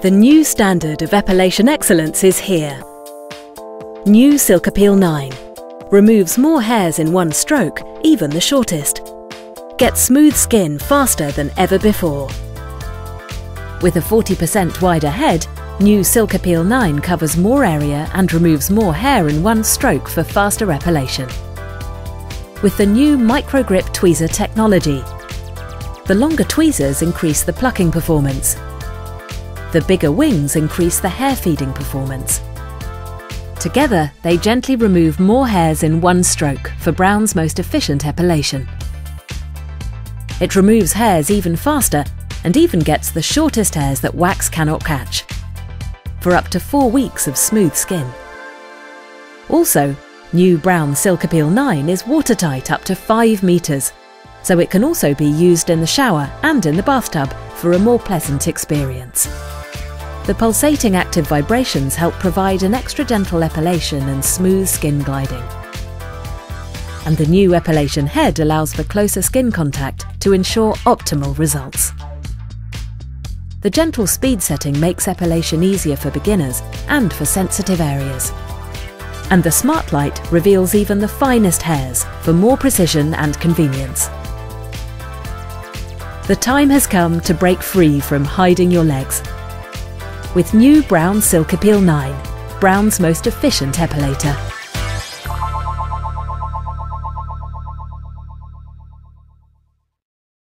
The new standard of epilation excellence is here. New Silk Epil 9 removes more hairs in one stroke, even the shortest. Get smooth skin faster than ever before. With a 40% wider head, new Silk Epil 9 covers more area and removes more hair in one stroke for faster epilation. With the new Microgrip Tweezer technology, the longer tweezers increase the plucking performance the bigger wings increase the hair feeding performance. Together, they gently remove more hairs in one stroke for Braun's most efficient epilation. It removes hairs even faster and even gets the shortest hairs that wax cannot catch. For up to four weeks of smooth skin. Also, new Braun Silk Epil 9 is watertight up to 5 metres, so it can also be used in the shower and in the bathtub for a more pleasant experience. The pulsating active vibrations help provide an extra gentle epilation and smooth skin gliding. And the new epilation head allows for closer skin contact to ensure optimal results. The gentle speed setting makes epilation easier for beginners and for sensitive areas. And the Smart Light reveals even the finest hairs for more precision and convenience. The time has come to break free from hiding your legs with new Braun Silk Epil 9, Braun's most efficient epilator.